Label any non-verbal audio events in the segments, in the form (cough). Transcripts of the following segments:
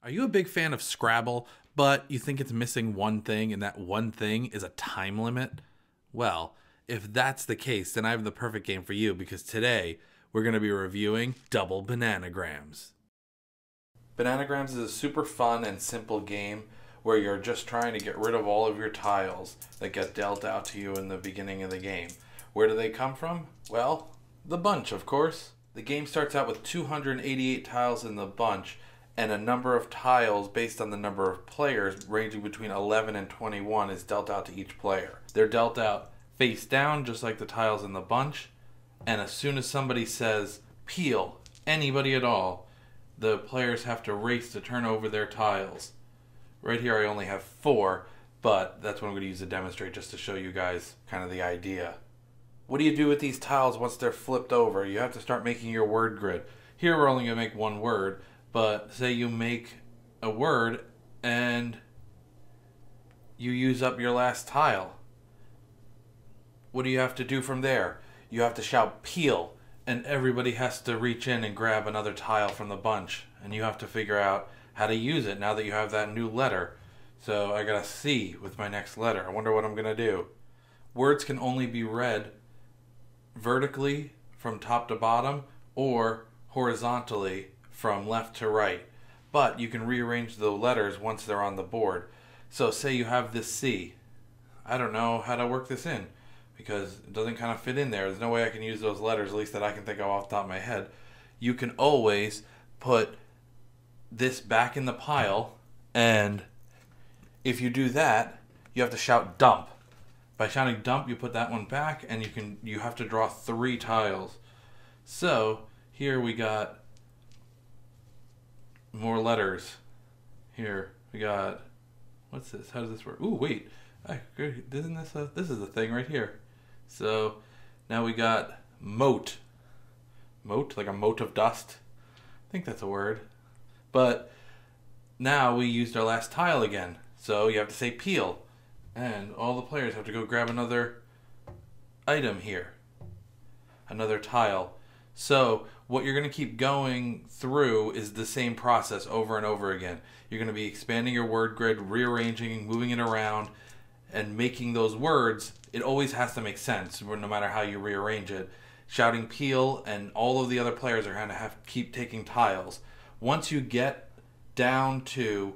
Are you a big fan of Scrabble, but you think it's missing one thing and that one thing is a time limit? Well, if that's the case, then I have the perfect game for you because today we're going to be reviewing Double Bananagrams. Bananagrams is a super fun and simple game where you're just trying to get rid of all of your tiles that get dealt out to you in the beginning of the game. Where do they come from? Well, the bunch, of course. The game starts out with 288 tiles in the bunch and a number of tiles based on the number of players ranging between 11 and 21 is dealt out to each player. They're dealt out face down just like the tiles in the bunch and as soon as somebody says peel anybody at all the players have to race to turn over their tiles. Right here I only have four but that's what I'm going to use to demonstrate just to show you guys kind of the idea. What do you do with these tiles once they're flipped over? You have to start making your word grid. Here we're only going to make one word, but say you make a word and you use up your last tile. What do you have to do from there? You have to shout peel, and everybody has to reach in and grab another tile from the bunch. And you have to figure out how to use it now that you have that new letter. So I got a C with my next letter. I wonder what I'm going to do. Words can only be read vertically from top to bottom or horizontally from left to right. But you can rearrange the letters once they're on the board. So say you have this C. I don't know how to work this in because it doesn't kind of fit in there. There's no way I can use those letters, at least that I can think of off the top of my head. You can always put this back in the pile, and if you do that, you have to shout dump. By shouting dump, you put that one back, and you can you have to draw three tiles. So here we got letters. Here we got. What's this? How does this work? Ooh, wait. I, isn't this a? This is a thing right here. So now we got moat. Moat, like a mote of dust. I think that's a word. But now we used our last tile again. So you have to say peel. And all the players have to go grab another item here. Another tile. So what you're going to keep going through is the same process over and over again. You're going to be expanding your word grid, rearranging, moving it around, and making those words. It always has to make sense, no matter how you rearrange it. Shouting peel, and all of the other players are going to have to keep taking tiles. Once you get down to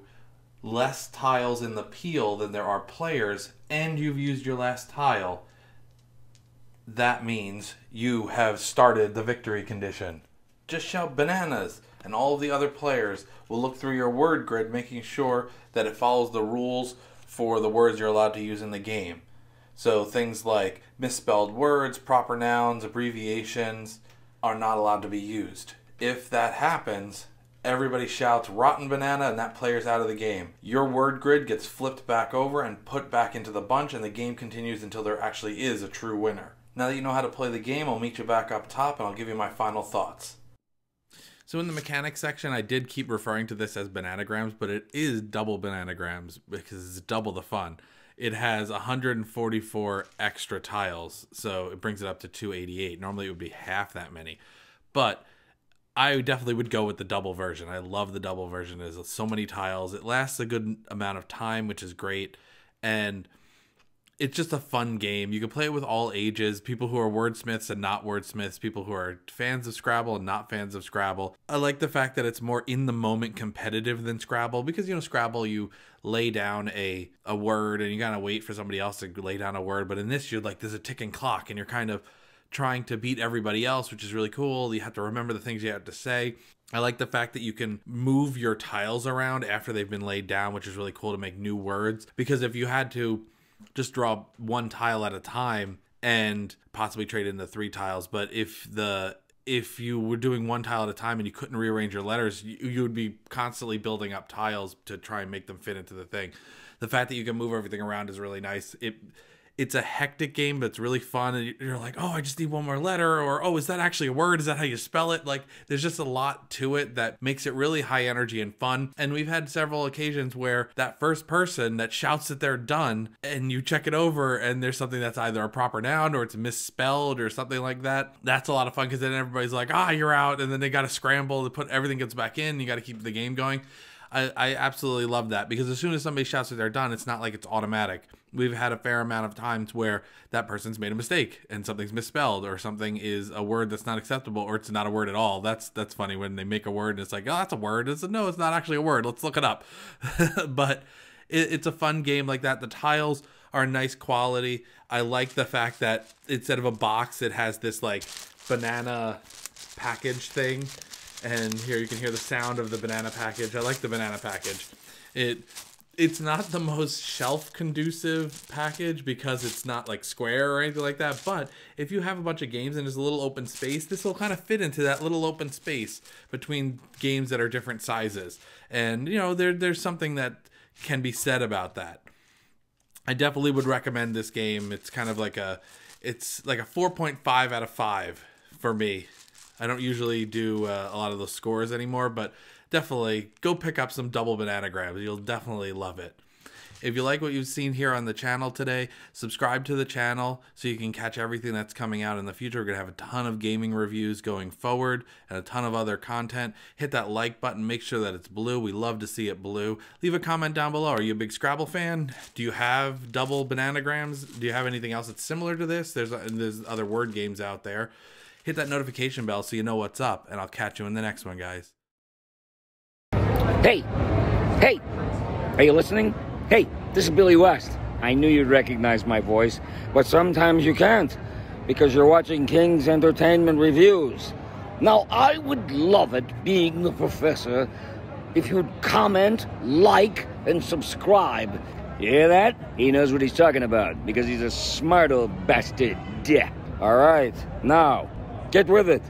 less tiles in the peel than there are players, and you've used your last tile, that means you have started the victory condition. Just shout bananas, and all the other players will look through your word grid, making sure that it follows the rules for the words you're allowed to use in the game. So things like misspelled words, proper nouns, abbreviations are not allowed to be used. If that happens, everybody shouts rotten banana and that player's out of the game. Your word grid gets flipped back over and put back into the bunch and the game continues until there actually is a true winner. Now that you know how to play the game, I'll meet you back up top and I'll give you my final thoughts. So in the mechanics section, I did keep referring to this as bananagrams, but it is double bananagrams because it's double the fun. It has 144 extra tiles, so it brings it up to 288. Normally it would be half that many. But I definitely would go with the double version. I love the double version. There's so many tiles. It lasts a good amount of time, which is great. And it's just a fun game. You can play it with all ages, people who are wordsmiths and not wordsmiths, people who are fans of Scrabble and not fans of Scrabble. I like the fact that it's more in the moment competitive than Scrabble because you know Scrabble you lay down a a word and you gotta wait for somebody else to lay down a word, but in this you're like there's a ticking clock and you're kind of trying to beat everybody else, which is really cool. You have to remember the things you have to say. I like the fact that you can move your tiles around after they've been laid down, which is really cool to make new words. Because if you had to just draw one tile at a time and possibly trade in the three tiles. But if the if you were doing one tile at a time and you couldn't rearrange your letters, you, you would be constantly building up tiles to try and make them fit into the thing. The fact that you can move everything around is really nice. It it's a hectic game, but it's really fun. And you're like, oh, I just need one more letter, or oh, is that actually a word? Is that how you spell it? Like, there's just a lot to it that makes it really high energy and fun. And we've had several occasions where that first person that shouts that they're done, and you check it over, and there's something that's either a proper noun or it's misspelled or something like that. That's a lot of fun because then everybody's like, ah, you're out, and then they got to scramble to put everything gets back in. You got to keep the game going. I, I absolutely love that because as soon as somebody shouts that they're done, it's not like it's automatic. We've had a fair amount of times where that person's made a mistake and something's misspelled or something is a word that's not acceptable or it's not a word at all. That's that's funny when they make a word and it's like, oh, that's a word. It's a, no, it's not actually a word. Let's look it up. (laughs) but it, it's a fun game like that. The tiles are nice quality. I like the fact that instead of a box, it has this like banana package thing and here you can hear the sound of the banana package. I like the banana package. It it's not the most shelf conducive package because it's not like square or anything like that. But if you have a bunch of games and there's a little open space, this will kind of fit into that little open space between games that are different sizes. And you know, there there's something that can be said about that. I definitely would recommend this game. It's kind of like a it's like a 4.5 out of 5 for me. I don't usually do uh, a lot of those scores anymore, but definitely go pick up some double bananagrams. You'll definitely love it. If you like what you've seen here on the channel today, subscribe to the channel so you can catch everything that's coming out in the future. We're going to have a ton of gaming reviews going forward and a ton of other content. Hit that like button. Make sure that it's blue. We love to see it blue. Leave a comment down below. Are you a big Scrabble fan? Do you have double bananagrams? Do you have anything else that's similar to this? There's, there's other word games out there hit that notification bell so you know what's up, and I'll catch you in the next one, guys. Hey, hey, are you listening? Hey, this is Billy West. I knew you'd recognize my voice, but sometimes you can't because you're watching King's Entertainment Reviews. Now, I would love it, being the professor, if you'd comment, like, and subscribe. You hear that? He knows what he's talking about because he's a smart old bastard. Yeah. All right, now Get with it.